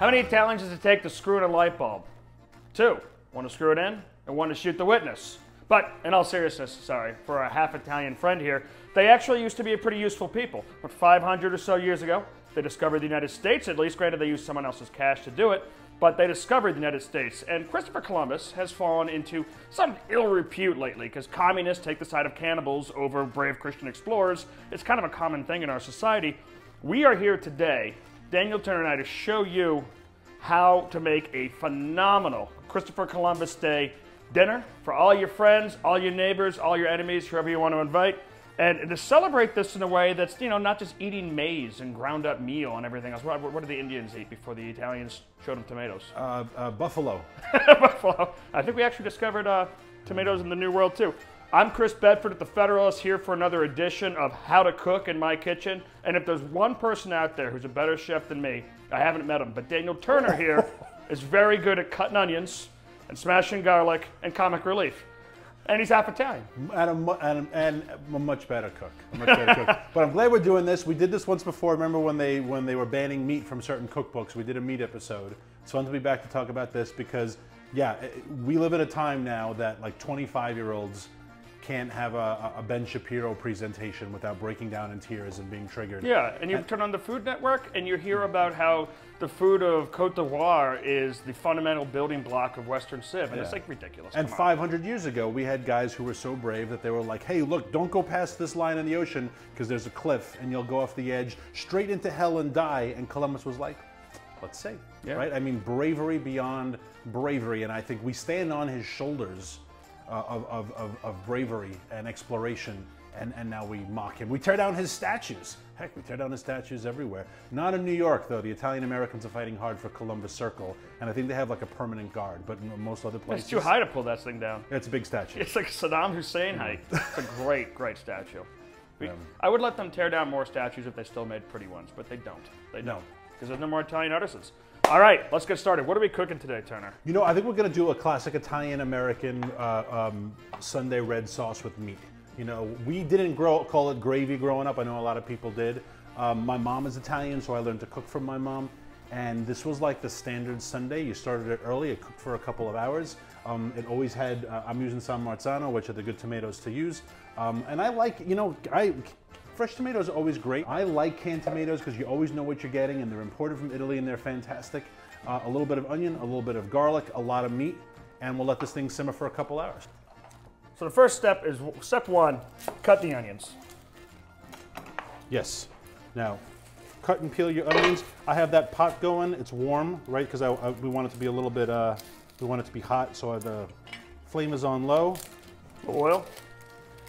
How many Italians does it take to screw in a light bulb? Two. One to screw it in, and one to shoot the witness. But in all seriousness, sorry, for our half Italian friend here, they actually used to be a pretty useful people. But 500 or so years ago, they discovered the United States, at least, granted they used someone else's cash to do it, but they discovered the United States. And Christopher Columbus has fallen into some ill repute lately because communists take the side of cannibals over brave Christian explorers. It's kind of a common thing in our society. We are here today, Daniel Turner and I, to show you how to make a phenomenal Christopher Columbus Day dinner for all your friends, all your neighbors, all your enemies, whoever you want to invite. And to celebrate this in a way that's, you know, not just eating maize and ground up meal and everything else. What, what did the Indians eat before the Italians showed them tomatoes? Uh, uh, buffalo. Buffalo. I think we actually discovered uh, tomatoes in the New World too. I'm Chris Bedford at the Federalist here for another edition of How to Cook in My Kitchen. And if there's one person out there who's a better chef than me, I haven't met him, but Daniel Turner here is very good at cutting onions and smashing garlic and comic relief. And he's half Italian. And a, and, a- and a much better cook. A much better cook. But I'm glad we're doing this. We did this once before. Remember when they when they were banning meat from certain cookbooks? We did a meat episode. It's fun to be back to talk about this because, yeah, eh, we live in a time now that like 25 year olds can't have a, a Ben Shapiro presentation without breaking down in tears and being triggered. Yeah, and you turn on the Food Network and you hear about how the food of Cote d'Ivoire is the fundamental building block of Western Civ. And it's like ridiculous. And Come on. 500 years ago, we had guys who were so brave that they were like, hey, look, don't go past this line in the ocean because there's a cliff and you'll go off the edge straight into hell and die. And Columbus was like, let's see. Yeah. Right? I mean, bravery beyond bravery. And I think we stand on his shoulders Uh, of, of, of, of bravery and exploration. And, and now we mock him. We tear down his statues. Heck, we tear down his statues everywhere. Not in New York, though. The Italian Americans are fighting hard for Columbus Circle. And I think they have like a permanent guard. But in most other places. It's too high to pull that thing down. It's a big statue. It's like Saddam Hussein height. It's a great, great statue. We- Yeah. I would let them tear down more statues if they still made pretty ones, but they don't. They don't. Because there's no more Italian artisans. All right, let's get started. What are we cooking today, Turner? You know, I think we're going to do a classic Italian American uh, um, Sunday red sauce with meat. You know, we didn't grow call it gravy growing up. I know a lot of people did. Um, my mom is Italian, so I learned to cook from my mom. And this was like the standard Sunday. You started it early. It cooked for a couple of hours. Um, it always had. Uh, I'm using San Marzano, which are the good tomatoes to use. Um, and I like, you know, I fresh tomatoes are always great. I like canned tomatoes because you always know what you're getting, and they're imported from Italy and they're fantastic. Uh, a little bit of onion, a little bit of garlic, a lot of meat, and we'll let this thing simmer for a couple hours. So the first step is step one: cut the onions. Yes. Now, cut and peel your onions. I have that pot going. It's warm, right? Because we want it to be a little bit. Uh, we want it to be hot, so the flame is on low. Oil.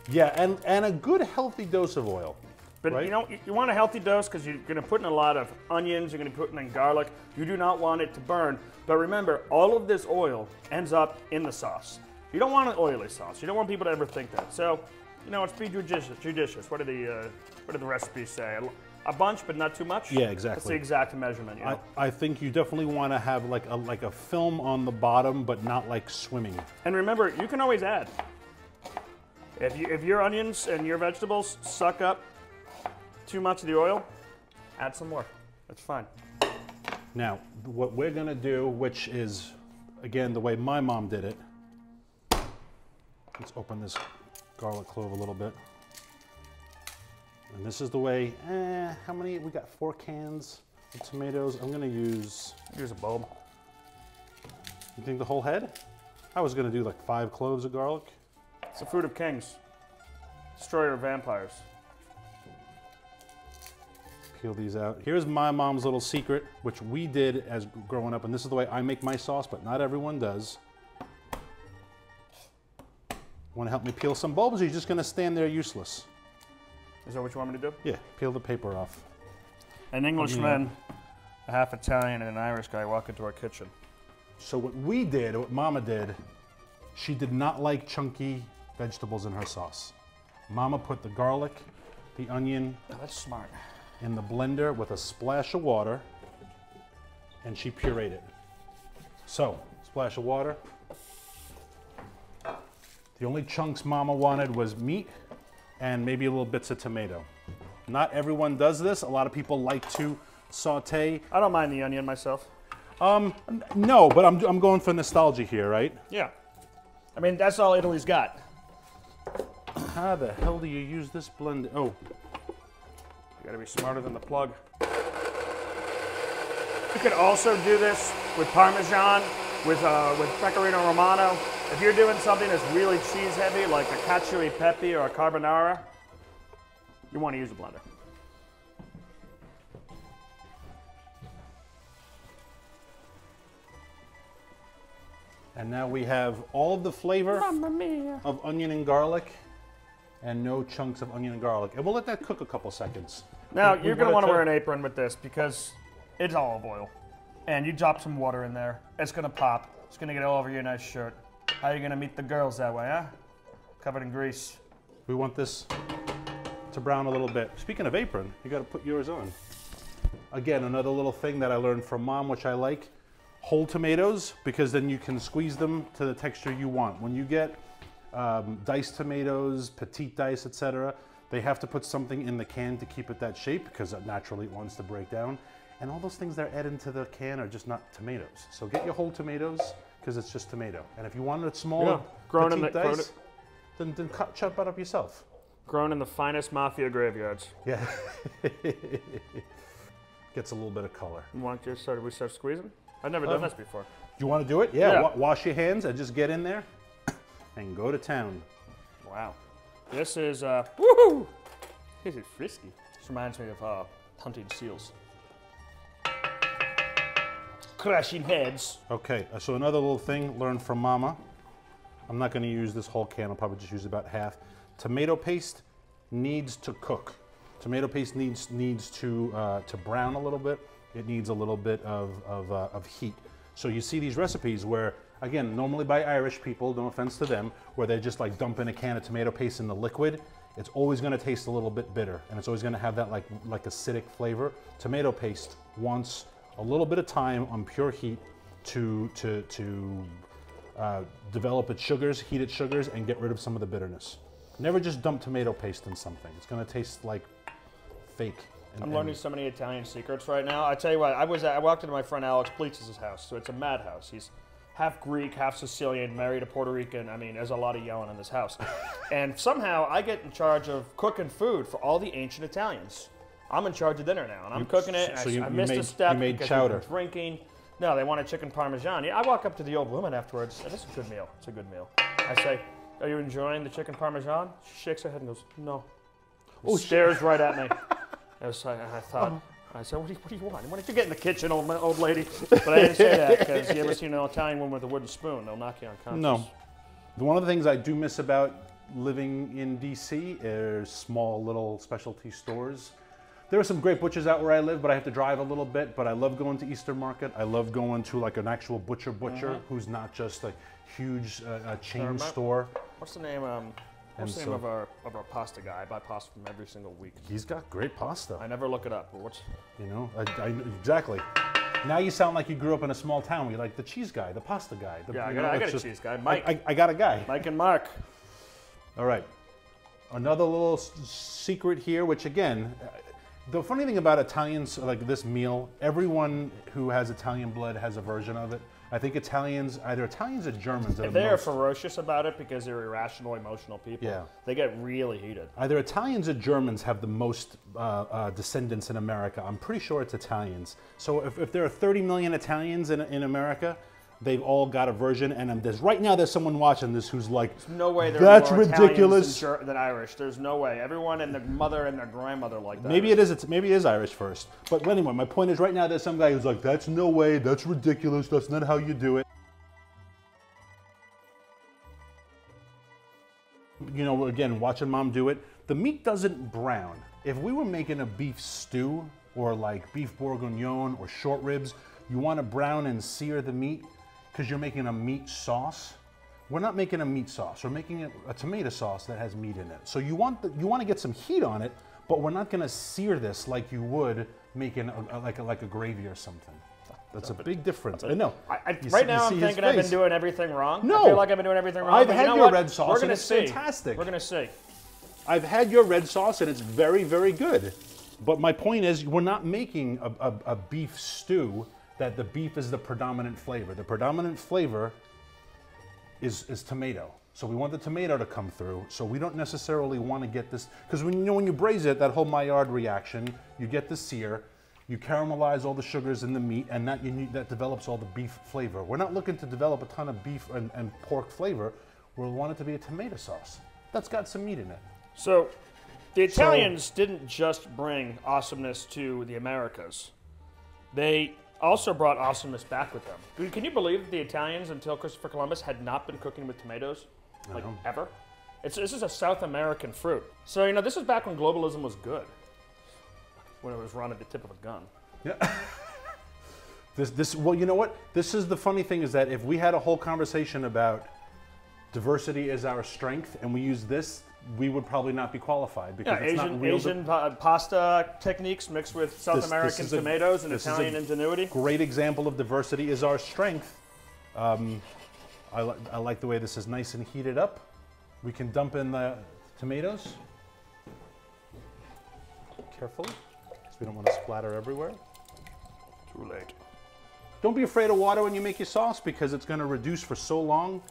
Yeah, and and a good healthy dose of oil. But Right. you know, you- you want a healthy dose because you're going to put in a lot of onions, you're going to put in garlic. You do not want it to burn. But remember, all of this oil ends up in the sauce. You don't want an oily sauce. You don't want people to ever think that. So, you know, it's be judicious. Judicious. What do the uh, what do the recipes say? A, a bunch, but not too much. Yeah, exactly. That's the exact measurement. You know? I, I think you definitely want to have like a like a film on the bottom, but not like swimming. And remember, you can always add. If, you, if your onions and your vegetables suck up too much of the oil, add some more. That's fine. Now, what we're gonna do, which is again the way my mom did it. Let's open this garlic clove a little bit. And this is the way. Eh, how many? We got four cans of tomatoes. I'm gonna use. Here's a bulb. You think the whole head? I was gonna do like five cloves of garlic. It's the food of kings. Destroyer of vampires. Peel these out. Here's my mom's little secret, which we did as growing up, and this is the way I make my sauce, but not everyone does. Want to help me peel some bulbs, or are you just gonna stand there useless? Is that what you want me to do? Yeah, peel the paper off. An Englishman, a half Italian, and an Irish guy walk into our kitchen. So what we did, what Mama did, she did not like chunky vegetables in her sauce. Mama put the garlic, the onion Oh, that's smart. in the blender with a splash of water, and she pureed it. So, splash of water. The only chunks Mama wanted was meat and maybe a little bits of tomato. Not everyone does this. A lot of people like to saute. I don't mind the onion myself. Um, no, but I'm, I'm going for nostalgia here, right? Yeah. I mean, that's all Italy's got. How the hell do you use this blender? Oh, You gotta be smarter than the plug. You could also do this with Parmesan, with uh, with Pecorino Romano. If you're doing something that's really cheese heavy, like a cacio e pepe or a carbonara, you want to use a blender. and now we have all the flavor of onion and garlic, and no chunks of onion and garlic. And we'll let that cook a couple seconds. Now We- you're gonna want to to- wear an apron with this because it's olive oil, and you drop some water in there. It's gonna pop. It's gonna get all over your nice shirt. How are you gonna meet the girls that way, huh? Covered in grease. We want this to brown a little bit. Speaking of apron, you got to put yours on. Again, another little thing that I learned from mom, which I like. Whole tomatoes, because then you can squeeze them to the texture you want. When you get um, diced tomatoes, petite dice, etc., they have to put something in the can to keep it that shape because it naturally it wants to break down. And all those things that are added into the can are just not tomatoes. So get your whole tomatoes because it's just tomato. And if you want it smaller, Yeah, grown in petite the- grown dice, then, then cut, chop it up yourself. Grown in the finest mafia graveyards. Yeah. Gets a little bit of color. You want to start? We start squeezing? I've never done this before. You want to do it? Yeah. Yeah. wa- wash your hands and just get in there and go to town. Wow. This is uh, woohoo! This is frisky. This reminds me of uh, hunting seals. Crashing heads. Okay. uh, So another little thing learned from Mama. I'm not going to use this whole can. I'll probably just use about half. Tomato paste needs to cook. Tomato paste needs needs to uh, to brown a little bit. It needs a little bit of of, uh, of heat. So you see these recipes where, again, normally by Irish people, no offense to them, where they just like dump in a can of tomato paste in the liquid. It's always going to taste a little bit bitter, and it's always going to have that like like acidic flavor. Tomato paste wants a little bit of time on pure heat to to to uh, develop its sugars, heat its sugars, and get rid of some of the bitterness. Never just dump tomato paste in something. It's going to taste like fake. And- I'm and- learning so many Italian secrets right now. I tell you what, I was I walked into my friend Alex Pleats' house, so it's a madhouse. He's half Greek, half Sicilian, married a Puerto Rican. I mean, there's a lot of yelling in this house. and somehow I get in charge of cooking food for all the ancient Italians. I'm in charge of dinner now, and I'm cooking it. and so I, you- I you missed made- a step you made chowder. drinking. No, they wanted chicken parmesan. Yeah, I walk up to the old woman afterwards. and This is a good meal. It's a good meal. I say, "Are you enjoying the chicken parmesan?" She shakes her head and goes, "No." Oh, stares right at me. I, was, I, I thought, um, I said, what do, you, what do you want? Why don't you get in the kitchen, old, old lady? But I didn't say that because you ever seen an Italian woman with a wooden spoon? They'll knock you unconscious. No. One of the things I do miss about living in DC is small little specialty stores. There are some great butchers out where I live, but I have to drive a little bit. But I love going to Eastern Market. I love going to like an actual butcher butcher who's not just a huge uh, a chain store. What's the name? Um, what's And the name so- of our of our pasta guy? I buy pasta from every single week. He's got great pasta. I never look it up. But what's You know, I, I, exactly. Now you sound like you grew up in a small town. You're like the cheese guy, the pasta guy. The, Yeah, I got- know, I got a just- cheese guy, Mike. I, I got a guy. Mike and Mark? All right. Another little secret here, which again, uh, the funny thing about Italians, like this meal, everyone who has Italian blood has a version of it. I think Italians, either Italians or Germans, are They are most- ferocious about it because they're irrational, emotional people. Yeah. They get really heated. Either Italians or Germans have the most uh, uh, descendants in America. I'm pretty sure it's Italians. So if, if there are 30 million Italians in, in America, they've all got a version. And there's right now there's someone watching this who's like, No way That's ridiculous. Than, than Irish. There's no way. Everyone and their mother and their grandmother like that. maybe it is it's, maybe it is Irish first. But anyway, my point is right now there's some guy who's like, that's no way, that's ridiculous, that's not how you do it. You know, again, watching mom do it, the meat doesn't brown. If we were making a beef stew or like beef bourguignon or short ribs, you want to brown and sear the meat because you're making a meat sauce. We're not making a meat sauce. We're making a, a tomato sauce that has meat in it. So you want the, you want to get some heat on it, but we're not going to sear this like you would making a, a- like a, like a gravy or something. That's a big difference. I know. I, I, right see- now, I'm thinking I've been doing everything wrong. No. I feel like I've been doing everything wrong. I've had you know your what? red sauce We're and gonna it's see. fantastic. We're gonna see. I've had your red sauce and it's very, very good. But my point is, we're not making a, a, a beef stew that the beef is the predominant flavor. The predominant flavor is, is tomato. So we want the tomato to come through. So we don't necessarily want to get this, because when you know when you braise it, that whole Maillard reaction, you get the sear, you caramelize all the sugars in the meat, and that, you need, that develops all the beef flavor. We're not looking to develop a ton of beef and, and pork flavor. We want it to be a tomato sauce. That's got some meat in it. So, the Italians didn't just bring awesomeness to the Americas. They also brought awesomeness back with them. Can you believe that the Italians, until Christopher Columbus, had not been cooking with tomatoes? Like, know. ever? It's, this is a South American fruit. So, you know, this is back when globalism was good, when it was run at the tip of a gun. Yeah. this, this, well, you know what? This is the funny thing is that if we had a whole conversation about diversity is our strength and we use this, we would probably not be qualified because Yeah, it's Asian, not real. Asian pa- pasta techniques mixed with South This- this American a- tomatoes and this is a Italian ingenuity. great example of diversity is our strength. Um, I, li- I like the way this is nice and heated up. We can dump in the tomatoes. Carefully, because we don't want to splatter everywhere. Too late. Don't be afraid of water when you make your sauce because it's going to reduce for so long.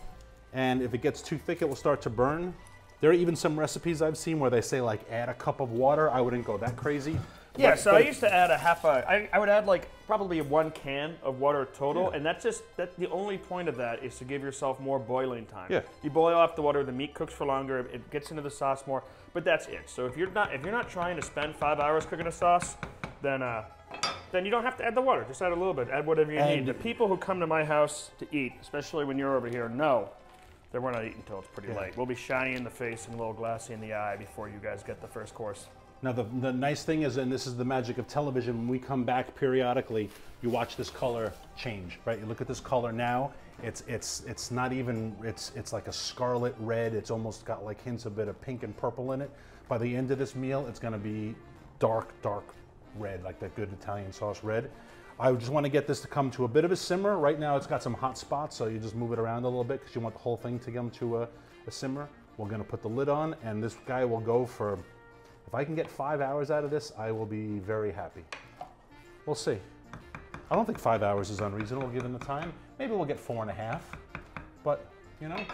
And if it gets too thick, it will start to burn. There are even some recipes I've seen where they say like add a cup of water. I wouldn't go that crazy. Yeah, But- so but I used to add a half a. I, I would add like probably one can of water total, and that's just that. The only point of that is to give yourself more boiling time. Yeah. You boil off the water, the meat cooks for longer, it gets into the sauce more, but that's it. So if you're not if you're not trying to spend five hours cooking a sauce, then uh, then you don't have to add the water. Just add a little bit. Add whatever you And- need. The people who come to my house to eat, especially when you're over here, know that we're not eating until it's pretty Yeah. late. We'll be shiny in the face and a little glassy in the eye before you guys get the first course. Now the, the nice thing is, and this is the magic of television, when we come back periodically, you watch this color change, right? You look at this color now, it's it's it's not even it's it's like a scarlet red. It's almost got like hints a bit of pink and purple in it. By the end of this meal, it's gonna be dark, dark red, like that good Italian sauce red. I just want to get this to come to a bit of a simmer. Right now, it's got some hot spots, so you just move it around a little bit because you want the whole thing to come to a, a simmer. We're gonna put the lid on, and this guy will go for if I can get five hours out of this, I will be very happy. We'll see. I don't think five hours is unreasonable given the time. Maybe we'll get four and a half, but you know,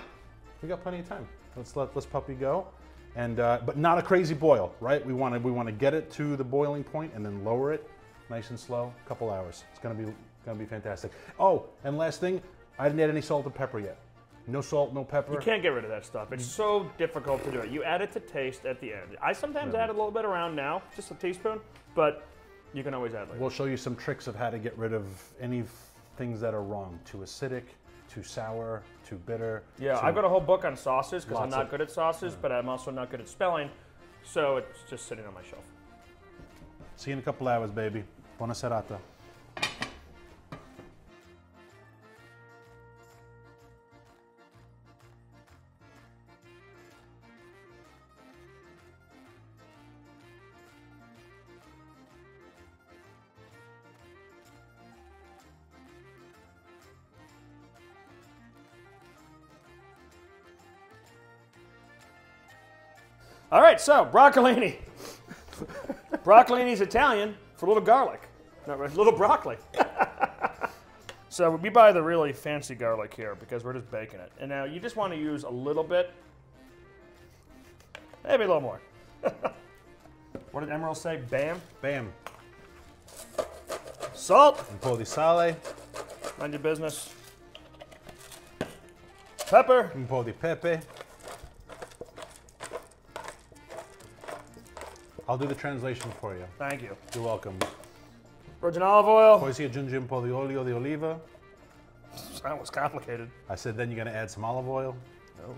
we got plenty of time. Let's let this puppy go, and uh, but not a crazy boil, right? We want to we want to get it to the boiling point and then lower it, nice and slow. A couple hours. It's gonna be gonna be fantastic. Oh, and last thing, I didn't add any salt or pepper yet. No salt, no pepper. You can't get rid of that stuff. It's so difficult to do it. You add it to taste at the end. I sometimes add a little bit around now, just a teaspoon, but you can always add later. We'll show you some tricks of how to get rid of any f- things that are wrong. Too acidic, too sour, too bitter. yeah, too- I've got a whole book on sauces because I'm not of- good at sauces, but I'm also not good at spelling, so it's just sitting on my shelf. See you in a couple hours, baby. Buona serata. All right, so broccolini. Broccolini's Italian for a little garlic, not right, little broccoli. so we buy the really fancy garlic here because we're just baking it. And now you just want to use a little bit, maybe a little more. what did Emeril say? Bam. Bam. Salt. Un po' di sale, Mind your business. Pepper. un po' di pepe. I'll do the translation for you. Thank you. You're welcome. Virgin olive oil. Poi si aggiunge un po' di olio di oliva. That was complicated. I said then you're gonna add some olive oil. No.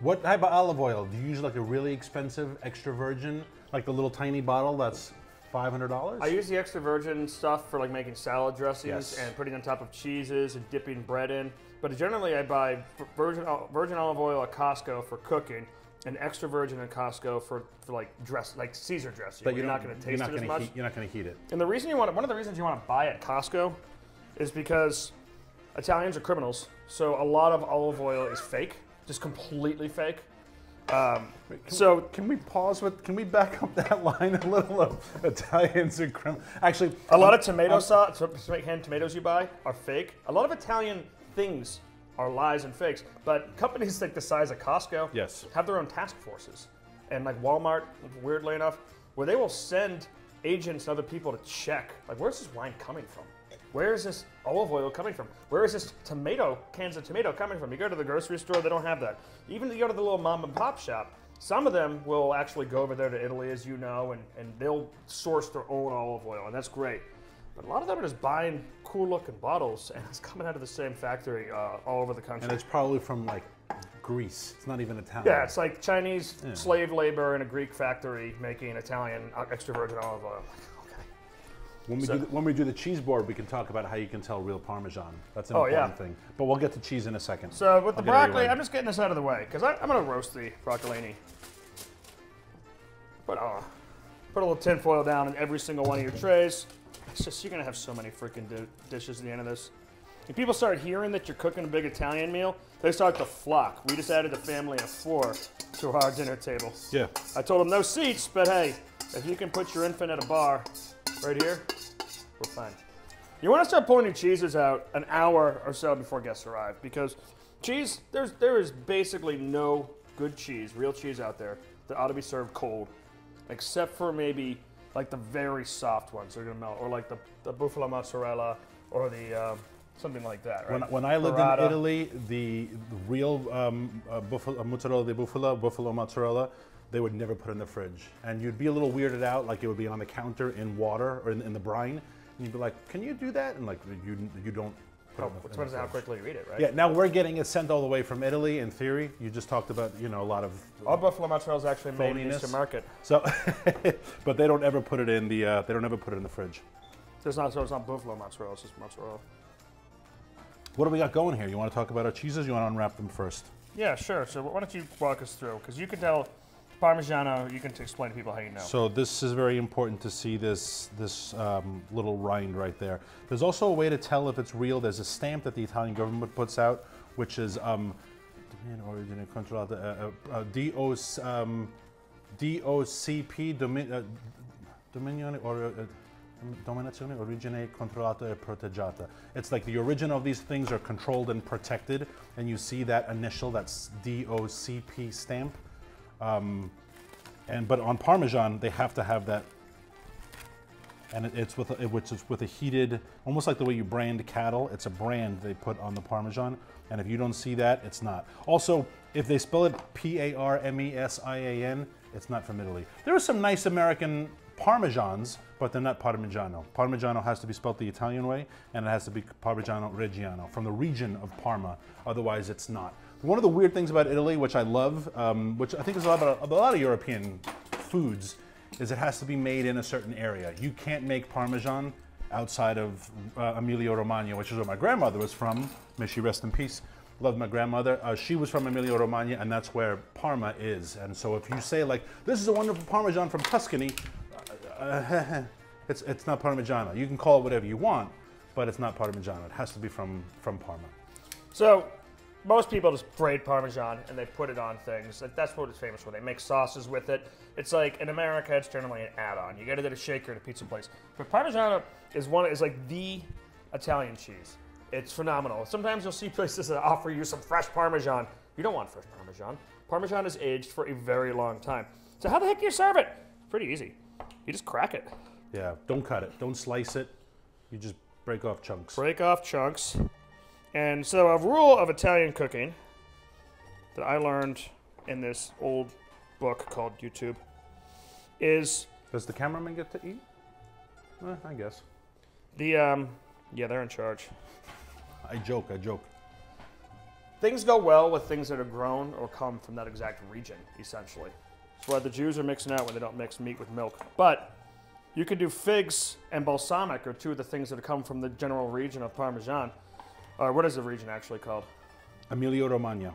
What type of olive oil? Do you use like a really expensive extra virgin, like the little tiny bottle that's five hundred dollars? I use the extra virgin stuff for like making salad dressings Yes. and putting on top of cheeses and dipping bread in. But generally, I buy virgin virgin olive oil at Costco for cooking, and extra virgin at Costco for, for like dress like Caesar dressing. But you're not going to taste not it as much. Heat, you're not going to heat it. And the reason you want one of the reasons you want to buy at Costco is because Italians are criminals. So a lot of olive oil is fake, just completely fake. Um, so Can we pause with? Can we back up that line a little of Italians are criminals. Actually, A lot um, of tomato um, sauce, canned tomatoes you buy are fake. A lot of Italian things are lies and fakes. But companies like the size of Costco Yes. have their own task forces. And like Walmart, weirdly enough, where they will send agents and other people to check, like, where's this wine coming from? Where is this olive oil coming from? Where is this tomato, cans of tomato coming from? You go to the grocery store, they don't have that. Even if you go to the little mom and pop shop, some of them will actually go over there to Italy, as you know, and, and they'll source their own olive oil, and that's great. But a lot of them are just buying cool looking bottles, and it's coming out of the same factory uh, all over the country. and it's probably from like Greece. It's not even Italian. yeah, it's like Chinese slave labor in a Greek factory making Italian uh, extra virgin olive oil. Okay. When we, So- do the, when we do the cheese board, we can talk about how you can tell real Parmesan. That's an Oh, important yeah. thing. But we'll get to cheese in a second. So with the I'll get out of your broccoli. I'm just getting this out of the way because I'm going to roast the broccolini. Put uh, put a little tin foil down in every single one of your trays. It's just you're going to have so many freaking di- dishes at the end of this. If people start hearing that you're cooking a big Italian meal, they start to flock. We just added a family of four to our dinner table. yeah. I told them no seats, but hey, if you can put your infant at a bar right here, we're fine. You want to start pulling your cheeses out an hour or so before guests arrive because cheese, there's there is basically no good cheese, real cheese out there that ought to be served cold, except for maybe like the very soft ones are gonna melt, or like the, the buffalo mozzarella or the um, something like that. Right? When, when I lived Burrata. in Italy, the, the real um, uh, buffalo, uh, mozzarella di bufala, buffalo mozzarella, they would never put in the fridge. And you'd be a little weirded out, like it would be on the counter in water or in, in the brine. And you'd be like, can you do that? And like, you, you don't Oh, it in the, it in depends on how quickly you eat it, right? Yeah, now we're getting it sent all the way from Italy in theory. You just talked about, you know, a lot of All buffalo mozzarella is actually made in. Eastern Market. so but they don't ever put it in the uh, they don't ever put it in the fridge. It's not, so it's not buffalo mozzarella, it's just mozzarella. What do we got going here? You want to talk about our cheeses? You want to unwrap them first? Yeah, sure. So why don't you walk us through? Because you can tell Parmigiano, you can explain to people how you know. So this is very important to see this this um, little rind right there. There's also a way to tell if it's real. There's a stamp that the Italian government puts out, which is um, Origine Controllata, uh, uh, uh, um, DOCP, Domin, Dominione or. Dominazione origine controllata e proteggiata. It's like the origin of these things are controlled and protected, and you see that initial, that's DOCP stamp. Um, and but on Parmesan, they have to have that, and it, it's with a, it, which is with a heated, almost like the way you brand cattle. It's a brand they put on the Parmesan, and if you don't see that, it's not. Also, if they spell it P-A-R-M-E-S-I-A-N, it's not from Italy. There are some nice American Parmesans, but they're not Parmigiano. Parmigiano has to be spelled the Italian way, and it has to be Parmigiano Reggiano from the region of Parma. Otherwise, it's not. One of the weird things about Italy, which I love, um, which I think is a lot about a lot of European foods, is it has to be made in a certain area. You can't make Parmesan outside of uh, Emilia Romagna, which is where my grandmother was from. May she rest in peace. Loved my grandmother. Uh, she was from Emilia Romagna, and that's where Parma is. And so if you say like, "This is a wonderful Parmesan from Tuscany," uh, it's it's not Parmigiano. You can call it whatever you want, but it's not Parmigiano. It has to be from from Parma. So most people just braid Parmesan and they put it on things. Like, That's what it's famous for. They make sauces with it. It's like in America, it's generally an add-on. You get it at a shaker at a pizza place. But Parmesan is one is like the Italian cheese. It's phenomenal. Sometimes you'll see places that offer you some fresh Parmesan. You don't want fresh Parmesan. Parmesan is aged for a very long time. So how the heck do you serve it? Pretty easy. You just crack it. Yeah, don't cut it. Don't slice it. You just break off chunks. break off chunks. And so, a rule of Italian cooking that I learned in this old book called YouTube is Does the cameraman get to eat? Eh, I guess. the um, yeah, they're in charge. I joke. I joke. Things go well with things that are grown or come from that exact region, essentially. That's why the Jews are mixing out when they don't mix meat with milk. But you can do figs and balsamic, are two of the things that come from the general region of Parmesan. Or what is the region actually called? Emilio Romagna.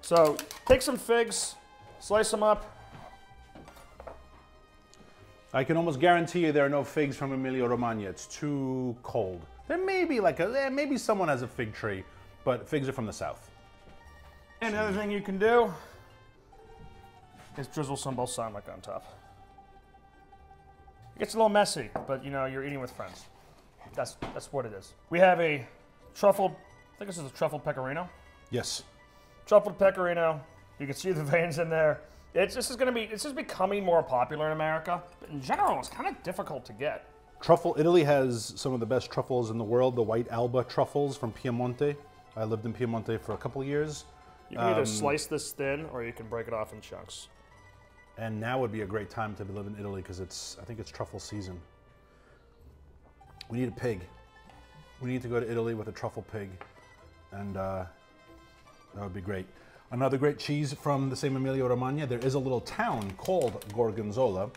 So take some figs, slice them up, I can almost guarantee you there are no figs from Emilio Romagna. It's too cold. There may be like a, maybe someone has a fig tree, but figs are from the south. And the other thing you can do is drizzle some balsamic on top. It gets a little messy, but you know, you're eating with friends. That's that's what it is. We have a truffled, I think this is a truffled pecorino. Yes. Truffled pecorino. You can see the veins in there. It's this is going to be this is becoming more popular in America. But in general, it's kind of difficult to get. Truffle. Italy has some of the best truffles in the world. The white Alba truffles from Piemonte. I lived in Piemonte for a couple years, You can either um, slice this thin or you can break it off in chunks. and now would be a great time to live in Italy because it's. I think it's truffle season. We need a pig. We need to go to Italy with a truffle pig, and uh, that would be great. Another great cheese from the same Emilia Romagna. There is a little town called Gorgonzola,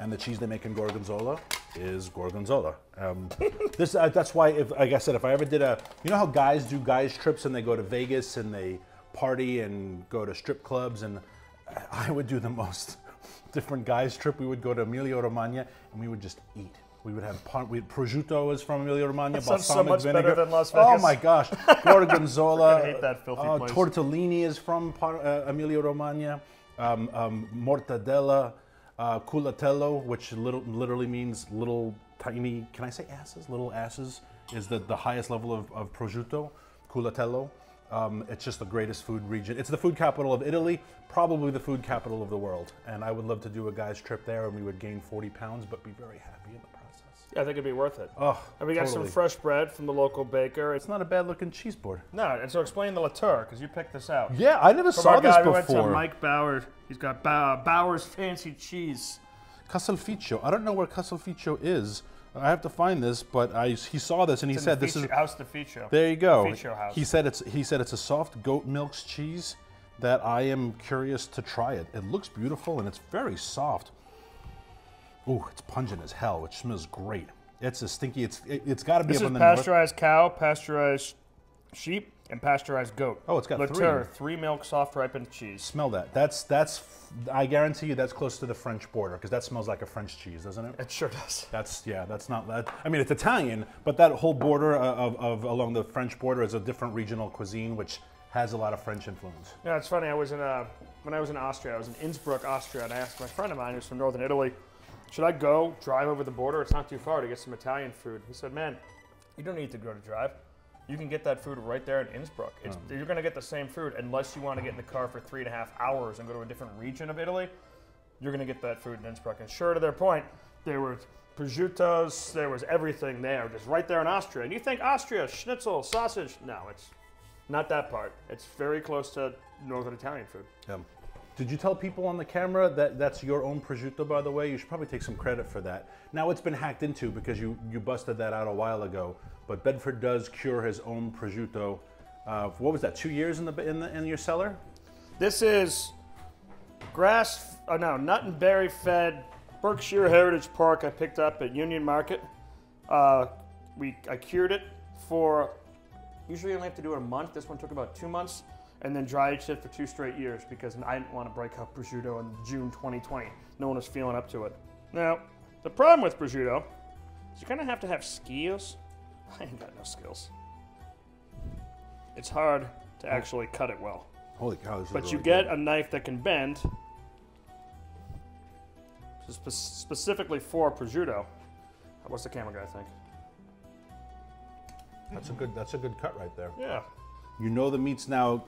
and the cheese they make in Gorgonzola is Gorgonzola. Um, this uh, that's why, if like I said, if I ever did a, you know how guys do guys trips and they go to Vegas and they party and go to strip clubs, and I would do the most different guys trip. We would go to Emilia Romagna and we would just eat. We would have par- we prosciutto is from Emilia Romagna. sounds so balsamic much better vinegar. than Las Vegas. Oh my gosh, Gorgonzola. I hate that filthy uh, place. Tortellini is from Par- uh, Emilia Romagna. Um, um, mortadella, uh, culatello, which little, literally means little tiny. Can I say asses? Little asses is the, the highest level of, of prosciutto. Culatello. Um, it's just the greatest food region. It's the food capital of Italy, probably the food capital of the world. And I would love to do a guy's trip there, and we would gain 40 pounds, but be very happy in the I think it'd be worth it. Oh, and we got totally. some fresh bread from the local baker. It's not a bad looking cheese board. no, and so explain the La Tur because you picked this out. Yeah, I never From saw this guy, before. we went to Mike Bauer. He's got Ba- Bauer's fancy cheese. Castelficcio. I don't know where Castelficcio is. I have to find this, but I, he saw this and he It's in said this is. House de Ficio. There you go. Ficio House. He said it's he said it's a soft goat milk's cheese that I am curious to try it. It looks beautiful and it's very soft. Ooh, it's pungent as hell, which smells great. It's a stinky. It's it, has got to be This up is in the north. pasteurized cow, pasteurized sheep, and pasteurized goat. Oh, it's got three. three milk soft ripened cheese. Smell that. That's that's. I guarantee you that's close to the French border because that smells like a French cheese, doesn't it? It sure does. That's yeah. That's not that. I mean, it's Italian, but that whole border of, of along the French border is a different regional cuisine, which has a lot of French influence. Yeah, it's funny. I was in uh, when I was in Austria. I was in Innsbruck, Austria, and I asked my friend of mine who's from northern Italy, "Should I go drive over the border? It's not too far to get some Italian food." He said, "Man, you don't need to go to drive. You can get that food right there in Innsbruck. It's, hmm. You're going to get the same food unless you want to get in the car for three and a half hours and go to a different region of Italy. You're going to get that food in Innsbruck." And sure to their point, there were prosciuttos, there was everything there, just right there in Austria. And you think Austria, schnitzel, sausage? No, it's not that part. It's very close to northern Italian food. Yeah. Did you tell people on the camera that that's your own prosciutto, by the way? You should probably take some credit for that. Now it's been hacked into because you, you busted that out a while ago. But Bedford does cure his own prosciutto. Uh, what was that? Two years in the in the in your cellar? This is grass, oh no, nut and berry fed Berkshire Heritage Park I picked up at Union Market. Uh, we, I cured it for, usually I only have to do it a month. This one took about two months. And then dry aged it for two straight years because I didn't want to break up prosciutto in June 2020. No one was feeling up to it. Now, the problem with prosciutto is you kind of have to have skills. I ain't got no skills. It's hard to oh. actually cut it well. Holy cow! But really you get good. a knife that can bend, spe- specifically for prosciutto. What's the camera guy think? That's a good. That's a good cut right there. Yeah. You know the meat's now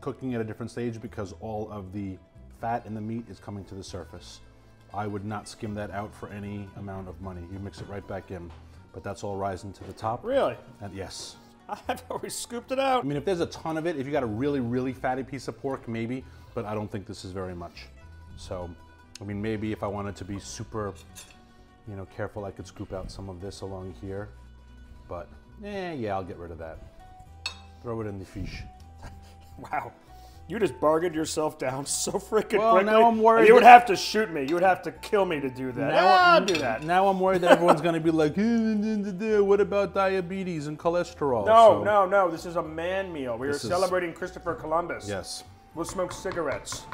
cooking at a different stage because all of the fat in the meat is coming to the surface. I would not skim that out for any amount of money. You mix it right back in, but that's all rising to the top. Really? And yes. I've already scooped it out. I mean, if there's a ton of it, if you got a really, really fatty piece of pork, maybe, but I don't think this is very much. So, I mean, maybe if I wanted to be super, you know, careful, I could scoop out some of this along here. But, eh, yeah, I'll get rid of that. Throw it in the fish. Wow. You just bargained yourself down so freaking Well, quickly. now I'm worried You would have to shoot me. You would have to kill me to do that. Ah, I'll do that. Now I'm worried that everyone's going to be like, "Eh, what about diabetes and cholesterol? No, So- no, no. This is a man meal. We are This is- celebrating Christopher Columbus. Yes. We'll smoke cigarettes.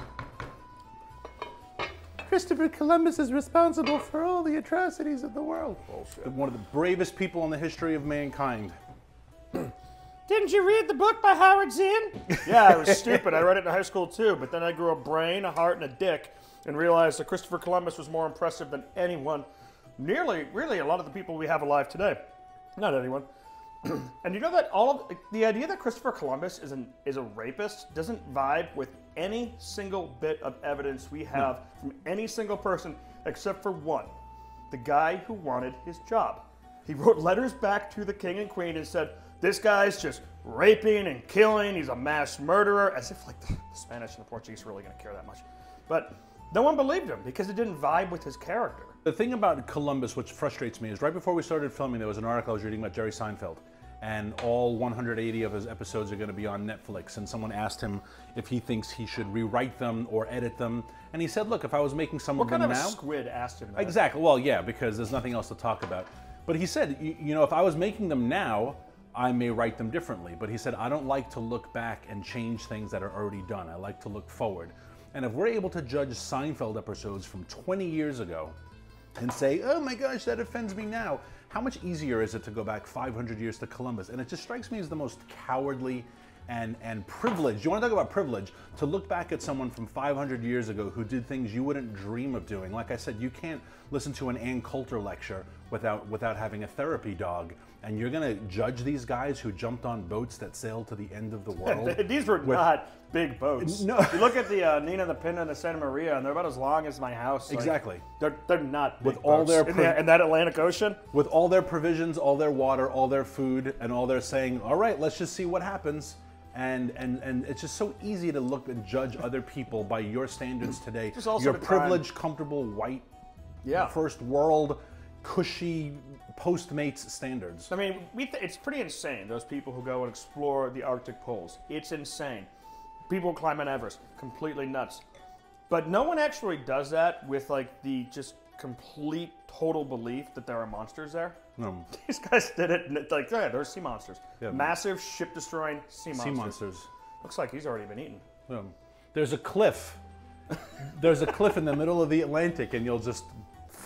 Christopher Columbus is responsible for all the atrocities of the world. Bullshit. One of the bravest people in the history of mankind. Didn't you read the book by Howard Zinn? yeah, I was stupid. I read it in high school too, but then I grew a brain, a heart, and a dick, and realized that Christopher Columbus was more impressive than anyone, nearly, really, a lot of the people we have alive today. Not anyone. and you know that all of the idea that Christopher Columbus is an is a rapist doesn't vibe with any single bit of evidence we hmm. have from any single person except for one, the guy who wanted his job. He wrote letters back to the king and queen and said, "This guy's just raping and killing. He's a mass murderer." As if like the Spanish and the Portuguese are really going to care that much. But no one believed him because it didn't vibe with his character. The thing about Columbus, which frustrates me, is right before we started filming, there was an article I was reading about Jerry Seinfeld. And all 180 of his episodes are going to be on Netflix. And someone asked him if he thinks he should rewrite them or edit them. And he said, look, if I was making some What of kind them of a now. squid asked him that? Exactly. Well, yeah, because there's nothing else to talk about. But he said, you know, if I was making them now, I may write them differently. But he said, I don't like to look back and change things that are already done. I like to look forward. And if we're able to judge Seinfeld episodes from 20 years ago and say, oh my gosh, that offends me now, how much easier is it to go back 500 years to Columbus? And it just strikes me as the most cowardly and, and privilege. You want to talk about privilege? To look back at someone from 500 years ago who did things you wouldn't dream of doing. Like I said, you can't listen to an Ann Coulter lecture without, without having a therapy dog. And you're going to judge these guys who jumped on boats that sailed to the end of the world. These were with- not big boats. No. you look at the uh, Nina, the Pinta, and the Santa Maria, and they're about as long as my house. Like, Exactly. they're they're not big With all boats. their in, the, in that Atlantic Ocean. with all their provisions, all their water, all their food, and all their saying, all right, let's just see what happens. And, and, and it's just so easy to look and judge other people by your standards today. Just also your privileged, comfortable, white, Yeah. first world, cushy Postmates standards. I mean, we th- it's pretty insane. Those people who go and explore the Arctic poles. It's insane. People climb Mount Everest. Completely nuts. But no one actually does that with like the just complete total belief that there are monsters there. Um, These guys did it. And it's like, yeah, there's sea monsters. Yeah. Massive ship destroying sea monsters. sea monsters. Looks like he's already been eaten. Um, there's a cliff. There's a cliff in the middle of the Atlantic, and you'll just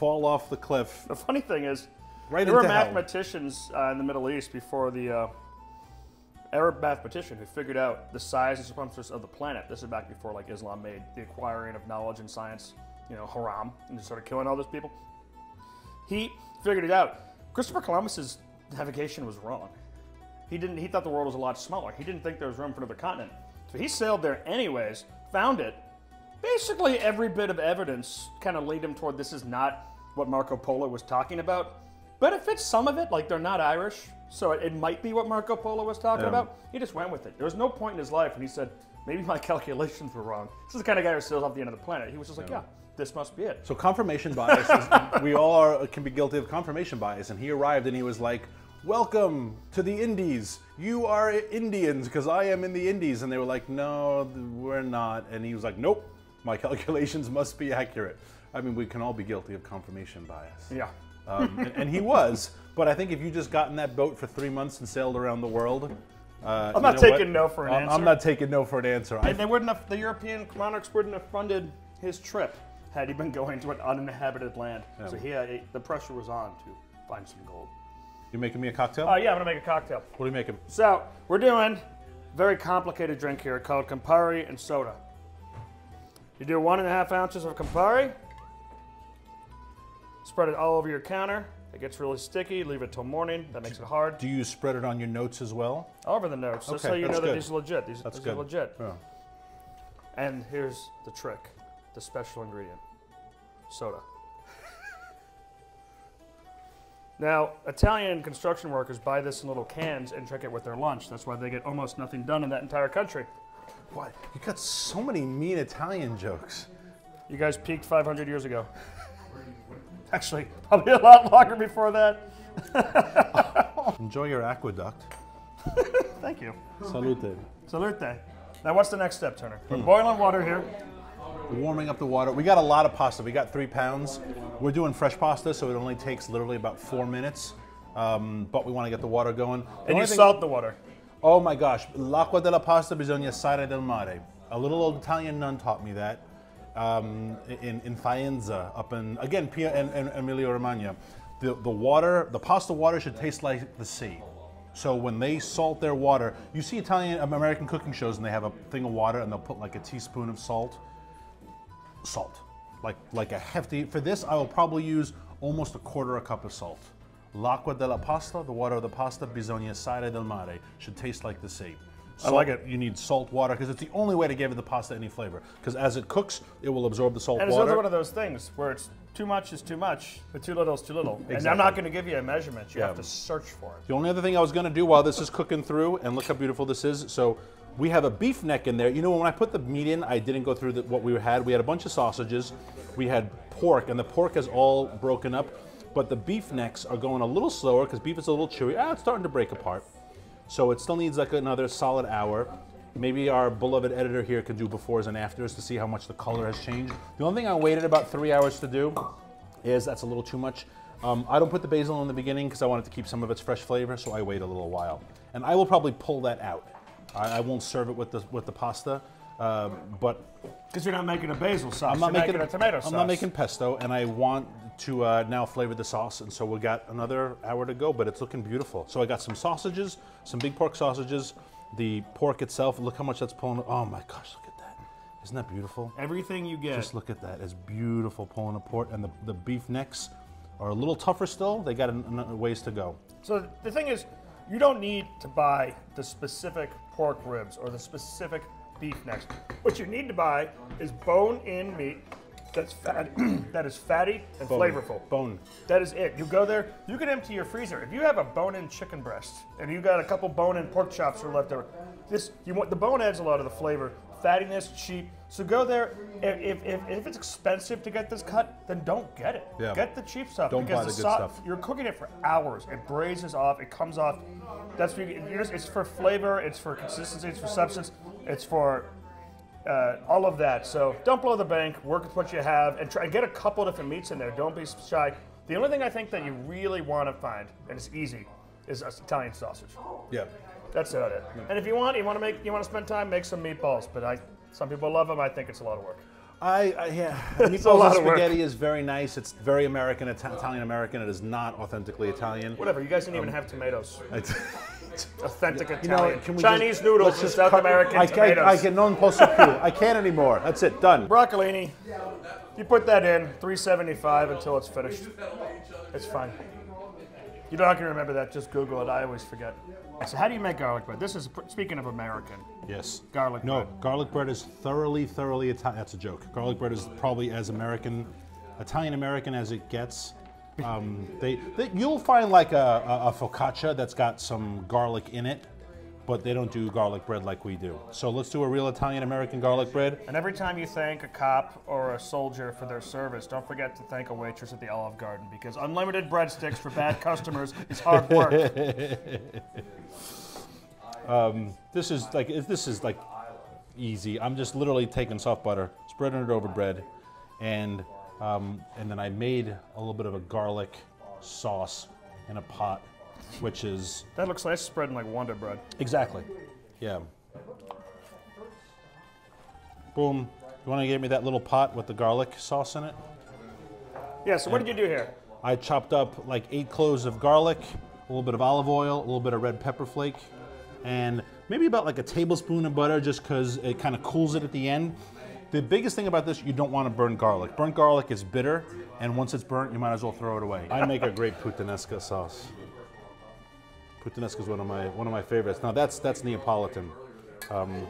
fall off the cliff The funny thing is, right there were mathematicians uh, in the Middle East before the uh, Arab mathematician who figured out the size and circumference of the planet. This is back before like Islam made the acquiring of knowledge and science, you know, haram, and just started killing all those people. He figured it out. Christopher Columbus's navigation was wrong. He didn't. He thought the world was a lot smaller. He didn't think there was room for another continent. So he sailed there anyways, found it. Basically, every bit of evidence kind of lead him toward this is not what Marco Polo was talking about. But it fits some of it, like they're not Irish, so it, it might be what Marco Polo was talking Yeah. about. He just went with it. There was no point in his life when he said, maybe my calculations were wrong. This is the kind of guy who sails off the end of the planet. He was just like, yeah, this must be it. So confirmation bias, is, we all are, can be guilty of confirmation bias. And he arrived and he was like, "Welcome to the Indies. You are Indians because I am in the Indies." And they were like, "No, we're not." And he was like, "Nope, my calculations must be accurate." I mean, we can all be guilty of confirmation bias. Yeah. Um, and, and he was. But I think if you just got in that boat for three months and sailed around the world, uh, I'm not know what? taking no for an I'm- answer. I'm not taking no for an answer. I And they wouldn't have, the European monarchs wouldn't have funded his trip had he been going to an uninhabited land. So he had, the pressure was on to find some gold. You making me a cocktail? Oh, yeah, I'm gonna make a cocktail. what are you making? So we're doing a very complicated drink here called Campari and soda. You do one and a half ounces of Campari. Spread it all over your counter. It gets really sticky. Leave it till morning. That makes it hard. Do you spread it on your notes as well? All over the notes. Okay, That's how you that's know that good. these are legit. These, That's these are legit. Yeah. And here's the trick, the special ingredient, soda. now, Italian construction workers buy this in little cans and drink it with their lunch. That's why they get almost nothing done in that entire country. What? You got so many mean Italian jokes. You guys peaked 500 years ago. Actually, probably a lot longer before that. Enjoy your aqueduct. Thank you. Salute. Salute. Now, what's the next step, Turner? We're boiling water here. Warming up the water. We got a lot of pasta. We got three pounds. We're doing fresh pasta, so it only takes literally about four minutes. Um, but we want to get the water going. The And you thing- salt the water. Oh my gosh, l'acqua della pasta bisogna sale del mare. A little old Italian nun taught me that um, in, in Faenza, up in, again, Pia and, and Emilia Romagna. The, the water, the pasta water should taste like the sea. So when they salt their water, you see Italian American cooking shows and they have a thing of water and they'll put like a teaspoon of salt. Salt. Like like a hefty for this I will probably use almost a quarter a cup of salt. L'acqua della pasta, the water of the pasta, bisogna sale del mare, should taste like the sea. Salt, like it. You need salt water because it's the only way to give the pasta any flavor. Because as it cooks, it will absorb the salt And it's water. another one of those things where it's too much is too much, but too little is too little. And I'm not going to give you a measurement. You Yeah. have to search for it. The only other thing I was going to do while this is cooking through, and look how beautiful this is. So we have a beef neck in there. You know, when I put the meat in, I didn't go through the, what we had. We had a bunch of sausages. We had pork, and the pork is all broken up. But the beef necks are going a little slower because beef is a little chewy. Ah, it's starting to break apart. So it still needs like another solid hour. Maybe our beloved editor here can do befores and afters to see how much the color has changed. The only thing I waited about three hours to do is that's a little too much. Um, I don't put the basil in the beginning because I wanted to keep some of its fresh flavor, so I wait a little while. And I will probably pull that out. I, I won't serve it with the with the pasta, um, but Because you're not making a basil sauce. I'm not you're making a tomato sauce. I'm not making pesto, and I want to uh, now flavor the sauce, and so we got another hour to go, but it's looking beautiful. So I got some sausages, some big pork sausages, the pork itself. Look how much that's pulling. Oh my gosh, look at that! Isn't that beautiful? Everything you get. Just look at that. It's beautiful pulling apart, and the, the beef necks are a little tougher still. They got an, an- ways to go. So the thing is, you don't need to buy the specific pork ribs or the specific beef necks. What you need to buy is bone-in meat that's fat, that is fatty and flavorful. Bone. That is it. You go there, you can empty your freezer. If you have a bone-in chicken breast and you got a couple bone-in pork chops are left over, this you want the bone adds a lot of the flavor, fattiness, cheap. So go there. If, if, if it's expensive to get this cut, then don't get it. Yeah. Get the cheap stuff Don't because buy the good sau- stuff. You're cooking it for hours. It braises off. It comes off. That's you, it's for flavor. It's for consistency. It's for substance. It's for uh, all of that. So don't blow the bank. Work with what you have and try get a couple different meats in there. Don't be shy. The only thing I think that you really want to find, and it's easy, is Italian sausage. Yeah. That's about it. And if you want, you want to make, you want to spend time, make some meatballs. But I, some people love them. I think it's a lot of work. I, I yeah. a Meatballs lot and of spaghetti is very nice. It's very American, Italian American. It is not authentically Italian. Whatever. You guys didn't even have tomatoes. It's- Authentic You know, Italian. can we Chinese just- noodles let's and just South American I, tomatoes. I, I can non posso più. I can't anymore. That's it. Done. Broccolini. You put that in 375 until it's finished. It's fine. You don't have to remember that. Just Google it. I always forget. So how do you make garlic bread? This is speaking of American. Yes. Garlic No, bread. garlic bread is thoroughly, thoroughly Italian. That's a joke. Garlic bread is probably as American, Italian American as it gets. Um, they, they, you'll find like a, a, a focaccia that's got some garlic in it, but they don't do garlic bread like we do. So let's do a real Italian American garlic bread. And every time you thank a cop or a soldier for their service, don't forget to thank a waitress at the Olive Garden because unlimited breadsticks for bad customers is hard work. This is like this is like easy. I'm just literally taking soft butter, spreading it over bread, and um, and then I made a little bit of a garlic sauce in a pot, which is That looks like spreading like Wonder Bread. exactly, yeah. Boom. You want to give me that little pot with the garlic sauce in it? Yeah. So what did you do here? I chopped up like eight cloves of garlic, a little bit of olive oil, a little bit of red pepper flake, and maybe about like a tablespoon of butter just because it kind of cools it at the end. The biggest thing about this, you don't want to burn garlic. Burnt garlic is bitter, and once it's burnt, you might as well throw it away. I make a great puttanesca sauce. Puttanesca is one of my one of my favorites. Now that's that's Neapolitan. Um,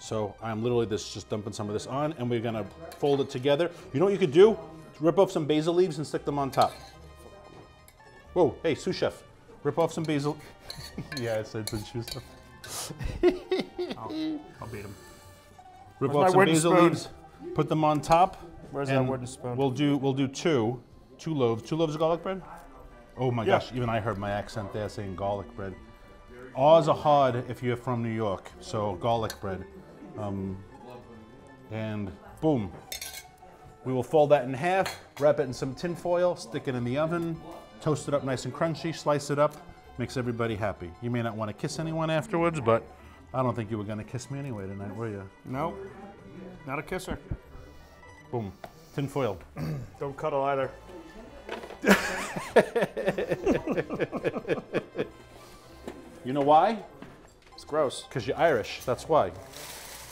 so I'm literally just, just dumping some of this on, and we're gonna fold it together. You know what you could do? Rip off some basil leaves and stick them on top. Whoa, hey, sous chef, rip off some basil. yeah, I said sous chef. I'll beat him. Rip Where's off some basil spoon? leaves, put them on top. Where's that wooden spoon? We'll do we'll do two, two loaves, two loaves of garlic bread. Oh my Yeah. gosh, even I heard my accent there saying garlic bread. Ours are hard if you're from New York, so garlic bread. Um, and boom, we will fold that in half, wrap it in some tin foil, stick it in the oven, toast it up nice and crunchy, slice it up, makes everybody happy. You may not want to kiss anyone afterwards, but I don't think you were going to kiss me anyway tonight, were you? No. Not a kisser. Boom, tin foil. Don't cuddle either. You know why? It's gross. Because you're Irish. That's why.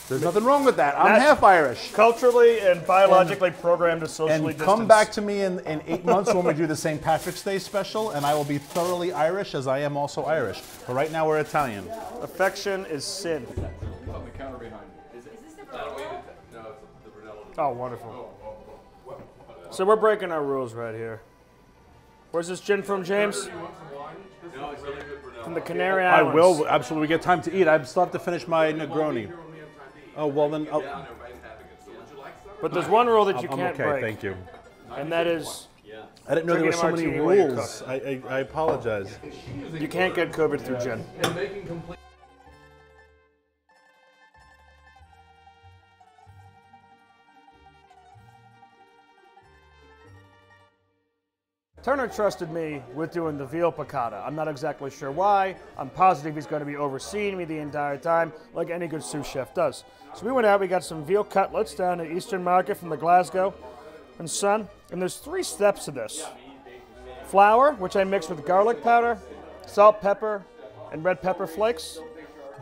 There's nothing wrong with that. I'm That- half Irish. Culturally and biologically programmed to socially And come back to me in, in eight months when we do the St. Patrick's Day special, and I will be thoroughly Irish as I am also Irish. But right now we're Italian. Affection is sin. on the counter behind you. Is it? No, it's the Brunello. Oh, wonderful. So we're breaking our rules right here. Where's this gin from, James? No, really. From the Canary Islands. I will absolutely get time to eat. I still have to finish my Negroni. Oh well then. I'll, Yeah, I know, everybody's having it. So would you like some? But there's one rule that you I'm can't okay. break, Thank you. and that is I didn't know there were so many martini while you rules. I, I, I apologize. you can't get COVID through gin. Turner trusted me with doing the veal piccata. I'm not exactly sure why. I'm positive he's going to be overseeing me the entire time, like any good sous chef does. So we went out, we got some veal cutlets down at Eastern Market from the Glasgow and Son. And there's three steps to this flour, which I mix with garlic powder, salt, pepper, and red pepper flakes.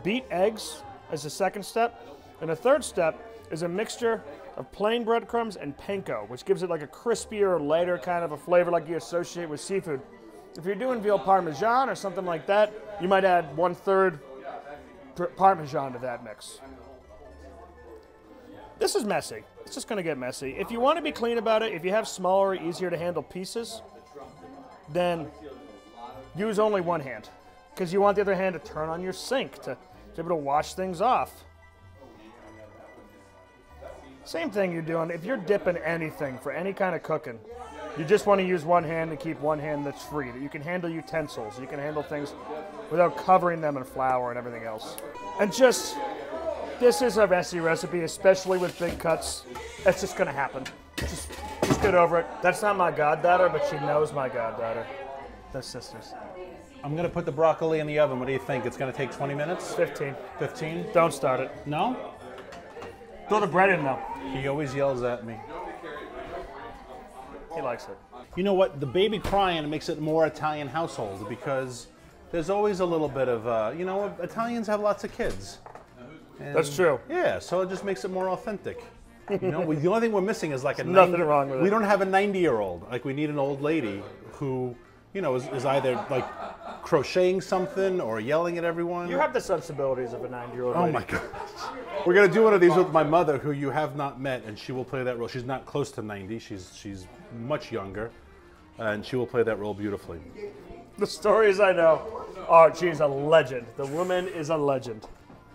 Beat eggs as the second step. And the third step is a mixture of plain breadcrumbs and panko, which gives it like a crispier, lighter kind of a flavor like you associate with seafood. If you're doing veal parmesan or something like that, you might add one third parmesan to that mix. This is messy. It's just going to get messy. If you want to be clean about it, if you have smaller, easier to handle pieces, then use only one hand because you want the other hand to turn on your sink to, to be able to wash things off. Same thing you're doing. If you're dipping anything for any kind of cooking, you just want to use one hand to keep one hand that's free. That you can handle utensils, you can handle things without covering them in flour and everything else. And just, this is a messy recipe, especially with big cuts. That's just gonna happen. Just, just get over it. That's not my goddaughter, but she knows my goddaughter. They're sisters. I'm gonna put the broccoli in the oven. What do you think? It's gonna take 20 minutes? 15. 15? Don't start it. No? Throw the bread in though. He always yells at me. He likes it. You know what? The baby crying makes it more Italian household because there's always a little bit of, uh, you know, Italians have lots of kids. And- That's true. Yeah, so it just makes it more authentic. You know, we, the only thing we're missing is like a nothing 90 wrong with We it. don't have a 90 year old. Like we need an old lady who, you know, is, is either like crocheting something or yelling at everyone. You have the sensibilities of a 90 year old. Oh my god. We're gonna do one of these with my mother, who you have not met, and she will play that role. She's not close to 90. She's she's much younger, and she will play that role beautifully. The stories I know oh, are she's a legend. The woman is a legend.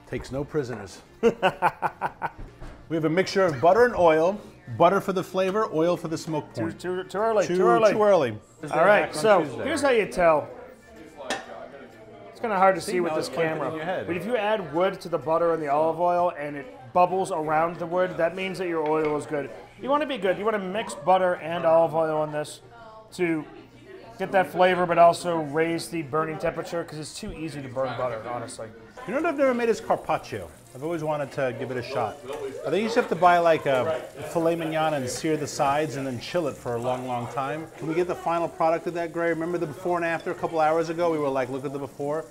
Takes no prisoners. we have a mixture of butter and oil. Butter for the flavor, oil for the smoke Too, point. too, too early. Too, Too, early. too early. All right. So Tuesday. here's how you tell. It's kind of hard to see, with this camera. in your head. But if you add wood to the butter and the olive oil and it bubbles around the wood, that means that your oil is good. You want to be good. You want to mix butter and olive oil in this to get that flavor, but also raise the burning temperature because it's too easy to burn butter, honestly. You know what I've never made is carpaccio. I've always wanted to give it a shot. I think you just have to buy like a filet mignon and sear the sides and then chill it for a long, long time. Can we get the final product of that, Gray? Remember the before and after a couple hours ago? We were like, look at the before.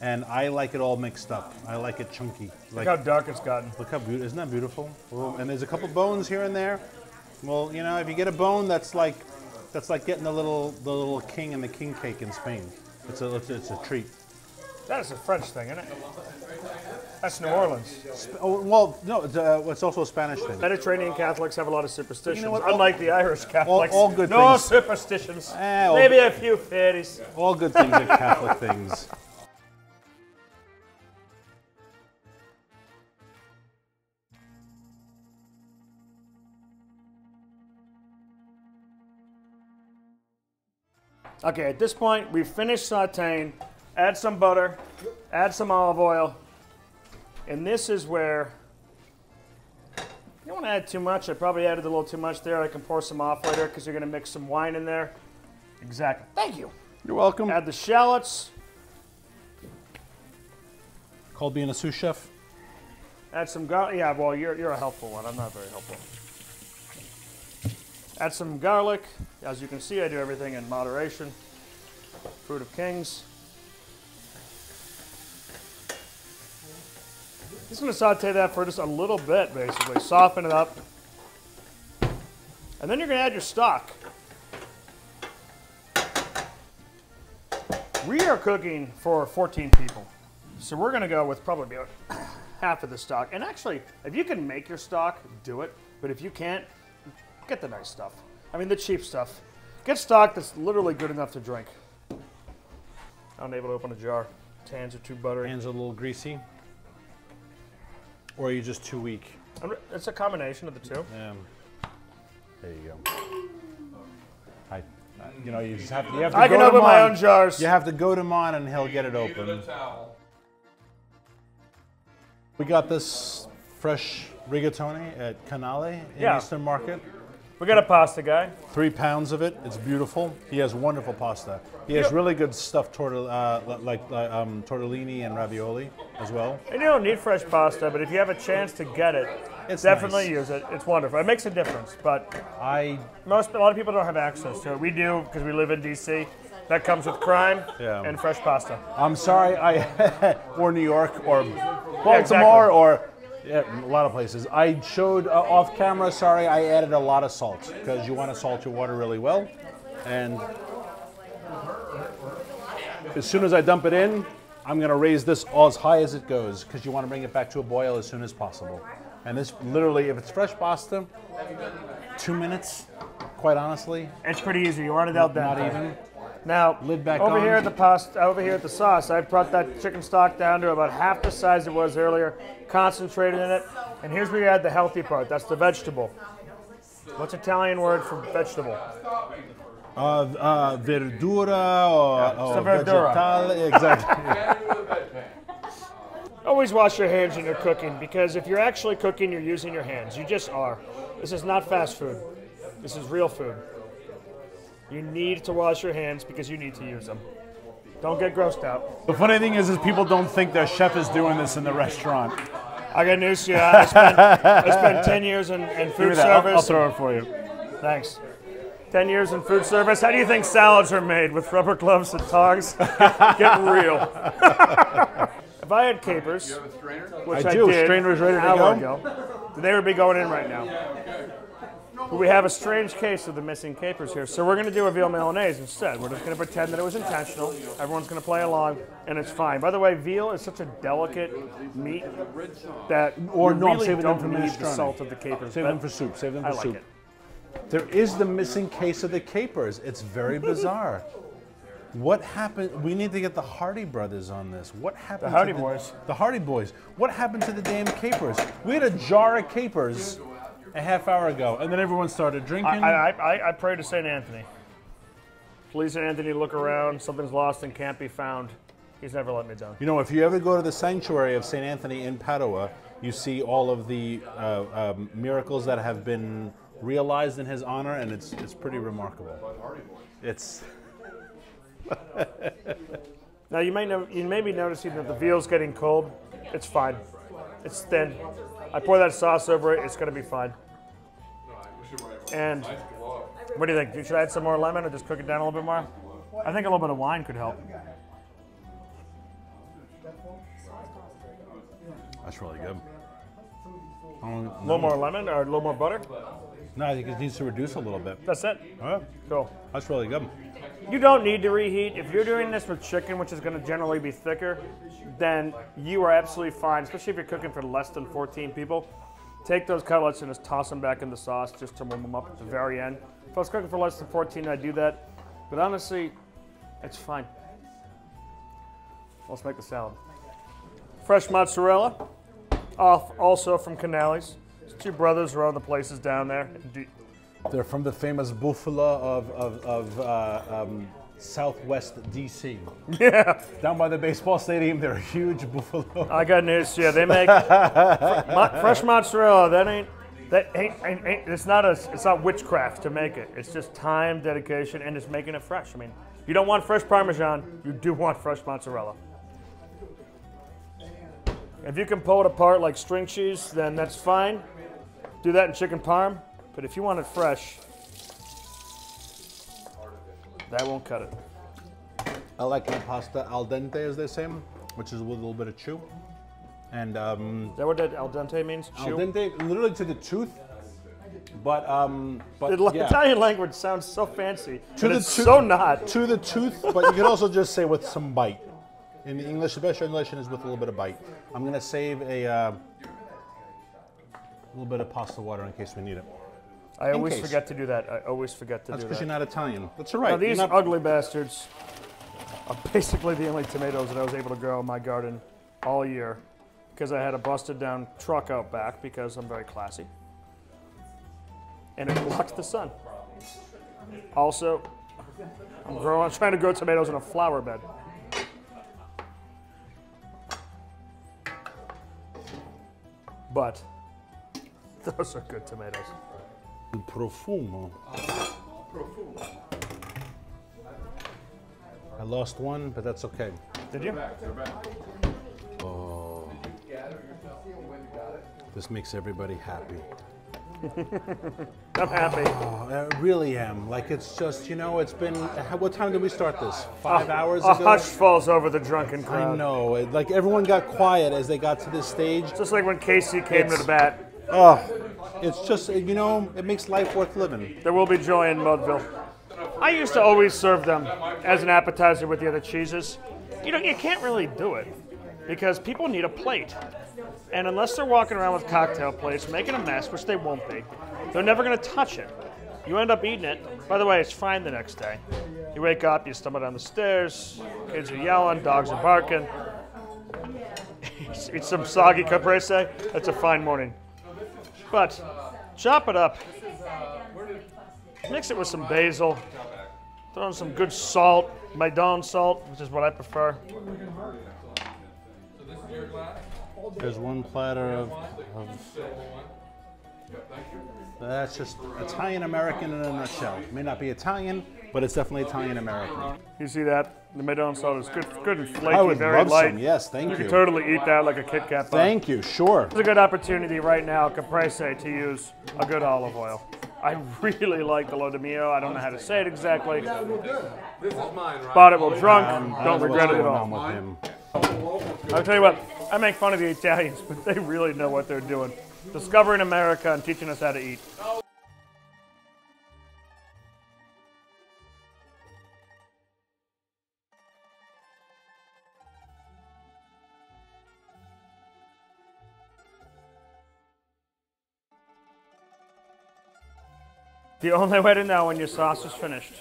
And I like it all mixed up. I like it chunky. Like, Look how dark it's gotten. look how beautiful. Isn't that beautiful? Well, And there's a couple bones here and there. Well, you know, if you get a bone, that's like that's like getting the little the little king and the king cake in Spain. It's a it's, it's a treat. That is a French thing, isn't it? That's New Orleans. Oh well, no, it's, uh, it's also a Spanish thing. Mediterranean Catholics have a lot of superstitions, what? All- unlike the Irish Catholics. all good no things. superstitions. Eh, all- Maybe a few fairies. All good things are Catholic things. Okay, at this point, we've finished sauteing. Add some butter, add some olive oil, and this is where you don't want to add too much. I probably added a little too much there. I can pour some off later because you're going to mix some wine in there. Exactly. Thank you. You're welcome. Add the shallots. Called being a sous chef. Add some garlic. Yeah, well, you're, you're a helpful one. I'm not very helpful. Add some garlic. As you can see, I do everything in moderation. Fruit of Kings. Gonna saute that for just a little bit, basically. Soften it up. And then you're gonna add your stock. We are cooking for 14 people. So we're gonna go with probably about half of the stock. And actually, if you can make your stock, do it. But if you can't, get the nice stuff. I mean, the cheap stuff. Get stock that's literally good enough to drink. Unable to open a jar. Hands are too buttery. Hands are a little greasy. Or are you just too weak? It's a combination of the two. Um, there you go. I, uh, you know, you just have to. You have to I go can to open my mine. own jars. You have to go to mine, and he'll get it Need a open. towel. We got this fresh rigatoni at Canale in Yeah. Eastern Market. We got a pasta guy. Three pounds of it. It's beautiful. He has wonderful pasta. He has really good stuffed tortell- uh, like um, tortellini and ravioli as well. And you don't need fresh pasta, but if you have a chance to get it, It's definitely nice. use it. It's wonderful. It makes a difference, but I most a lot of people don't have access to it. We do because we live in DC. That comes with crime Yeah. and fresh pasta. I'm sorry, I or New York or Baltimore exactly. or yeah, a lot of places. I showed uh, off camera. Sorry, I added a lot of salt because you want to salt your water really well, and as soon as I dump it in, I'm going to raise this as high as it goes because you want to bring it back to a boil as soon as possible. And this literally, if it's fresh pasta, two minutes. Quite honestly, It's pretty easy. You want it out not dente. even. Now, Lid back over on. here at the pasta, over here at the sauce, I brought that chicken stock down to about half the size it was earlier, concentrated in it. And here's where you add the healthy part. That's the vegetable. What's Italian word for vegetable? Uh, uh, verdura or, it's a or verdura. vegetale, exactly. Always wash your hands when you're cooking because if you're actually cooking, you're using your hands. You just are. This is not fast food. This is real food. You need to wash your hands because you need to use them. Don't get grossed out. the funny thing is, is people don't think their chef is doing this in the restaurant. I got news for you. I spent, I spent 10 years in, in Give food me that. I'll, service. I'll throw it for you. Thanks. 10 years in food service. How do you think salads are made with rubber gloves and tongs? Get real. if I had capers, You have a strainer? which I I, do. did Strainer's ready to an hour go. ago, they would be going in right now. But we have a strange case of the missing capers here, so we're going to do a veal Milanese instead. We're just going to pretend that it was intentional. Everyone's going to play along, and it's fine. By the way, veal is such a delicate meat that Or no, I'm really them don't for need the salt of the capers. Save them for soup. Save them for I like soup. it. There is the missing case of the capers. It's very bizarre. What happened? We need to get the Hardy brothers on this. What happened? The Hardy to Boys. The Hardy Boys. What happened to the damn capers? We had a jar of capers a half hour ago, and then everyone started drinking. I, I, I, I pray to St. Anthony. Please, St. Anthony, look around. Something's lost and can't be found. He's never let me down. You know, if you ever go to the sanctuary of St. Anthony in Padua, you see all of the uh, um, miracles that have been realized in his honor, and it's, it's pretty remarkable. It's Now you may know, you may be noticing that the veal's getting cold. It's fine. It's thin. I pour that sauce over it. It's going to be fine. And what do you think? Should I add some more lemon or just cook it down a little bit more? I think a little bit of wine could help. that's really good. A little more lemon or a little more butter. No, I think it needs to reduce a little bit. That's it. Oh, Cool. that's really good. You don't need to reheat. If you're doing this with chicken, which is going to generally be thicker, then you are absolutely fine, especially if you're cooking for less than 14 people. Take those cutlets and just toss them back in the sauce just to warm them up at the very end. If I was cooking for less than 14, I'd do that. But honestly, it's fine. Let's make the salad. Fresh mozzarella, off also from Canales. There's two brothers own the places down there. They're from the famous Buffalo of, of, of uh, um, Southwest DC. Yeah. Down by the baseball stadium, they're a huge buffalo. I got news. Yeah, they make mo- fresh mozzarella. That ain't that ain't, ain't, ain't. It's not a. It's not witchcraft to make it. It's just time, dedication, and just making it fresh. I mean, you don't want fresh Parmesan. You do want fresh mozzarella. If you can pull it apart like string cheese, then that's fine. Do that in chicken parm. But if you want it fresh, that won't cut it. I like my pasta al dente, as they say, which is with a little bit of chew. And um, Is that what that al dente means? al dente, literally to the tooth. But um, but The yeah. Italian language sounds so fancy. To the it's tooth- so not. to the tooth, but you could also just say with some bite. In the English, the best translation is with a little bit of bite. I'm gonna save a uh, little bit of pasta water in case we need it. I in always case. forget to do that. I always forget to That's do that. because you're not Italian. That's all right. Now, these not- ugly bastards are basically the only tomatoes that I was able to grow in my garden all year because I had a busted down truck out back because I'm very classy. And it blocked the sun. Also, I'm growing, trying to grow tomatoes in a flower bed. But those are good tomatoes. Profumo. I lost one, but that's okay. Did you? Oh. This makes everybody happy. I'm happy. Oh, I really am. Like it's just, you know, it's been. What time did we start this? Five hours A ago. hush falls over the drunken I crowd. know. Like everyone got quiet as they got to this stage. Just like when Casey came to the bat. Oh, it's just, you know, it makes life worth living. There will be joy in Mudville. I used to always serve them as an appetizer with the other cheeses. You know, you can't really do it because people need a plate. And unless they're walking around with cocktail plates making a mess, which they won't be, they're never going to touch it. You end up eating it. By the way, it's fine the next day. You wake up, you stumble down the stairs, kids are yelling, dogs are barking. Eat some soggy caprese. That's a fine morning. But chop it up, Mix it with some basil. Throw in some good salt, Maldon salt, which is what I prefer. There's one platter of. of that's just Italian American in a nutshell. May not be Italian, but it's definitely Italian American. You see that? The Maldon salt is good, good and flaky, I would very love light. some. Yes, thank You you. can totally eat that like a Kit Kat bar. Thank you. Sure. It's a good opportunity right now, caprese, to use a good olive oil. I really like the Lodemio. I don't know how to say it exactly. This is mine, right? Bought it while drunk. Um, I don't regret it at all. with him. I'll tell you what, I make fun of the Italians, but they really know what they're doing. Discovering America and teaching us how to eat. The only way to know when your sauce is finished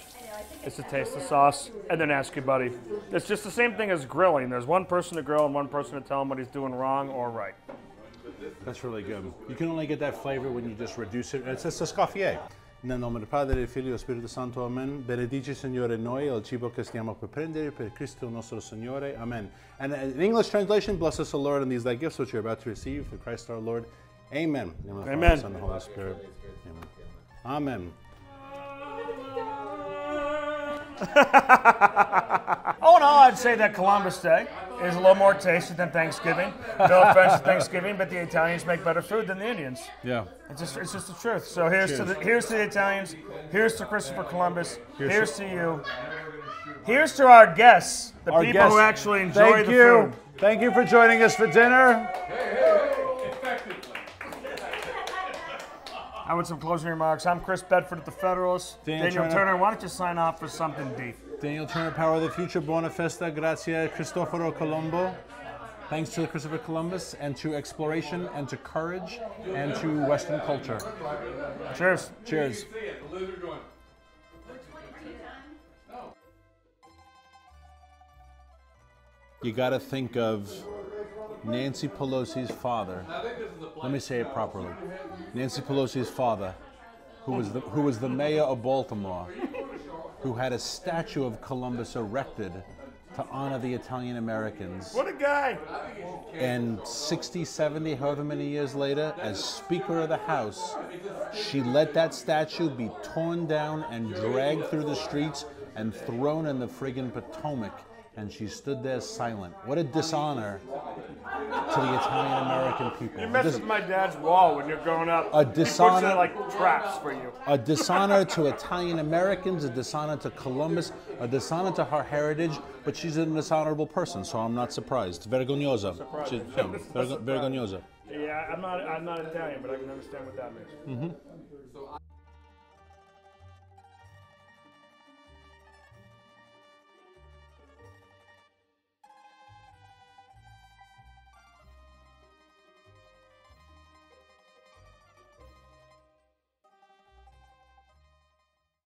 is to taste the sauce and then ask your buddy. It's just the same thing as grilling. There's one person to grill and one person to tell him what he's doing wrong or right. That's really good. You can only get that flavor when you just reduce it. It's just a scoffier. Nel nome del Padre, del Figlio e dello Spirito Santo, Amen. Benedici, Signore, noi il cibo che stiamo per prendere per Cristo nostro Signore. Amen. And uh, in English translation, bless us, O Lord, and these thy gifts which you're about to receive through Christ our Lord. Amen. In the of the Amen. Son, and Holy Spirit. Amen. Amen. Oh no, I'd say that Columbus Day is a little more tasty than Thanksgiving. No offense to Thanksgiving, but the Italians make better food than the Indians. Yeah. It's just, it's just the truth. So here's to the here's to the Italians. Here's to Christopher Columbus. Here's, to you. Here's to our guests, the Our people guests, who actually enjoy Thank the you. food. Thank you for joining us for dinner. I want some closing remarks. I'm Chris Bedford at the Federalist. Daniel Daniel, Turner. Turner, why don't you sign off for something deep? Daniel Turner, Power of the Future, Buona Festa, Grazie, Cristoforo Colombo. Thanks to Christopher Columbus and to exploration and to courage and to Western culture. Cheers. Cheers. The lizard going. You got to think of Nancy Pelosi's father. Let me say it properly. Nancy Pelosi's father, who was the, who was the mayor of Baltimore, who had a statue of Columbus erected to honor the Italian Americans. What a guy. And 60, 70, however many years later, as Speaker of the House, she let that statue be torn down and dragged through the streets and thrown in the friggin' Potomac. And she stood there silent. What a dishonor to the Italian American people. You A messed dis- with my dad's wall when you're growing up. A He puts dishonor- it like traps for you. a dishonor to Italian Americans, a dishonor to Columbus, a dishonor to her heritage, but she's an dishonorable person, so I'm not surprised. Vergognosa. She- yeah, vergo- vergognosa. Yeah, I'm not. I'm not Italian, but I can understand what that means. Mm-hmm. So I,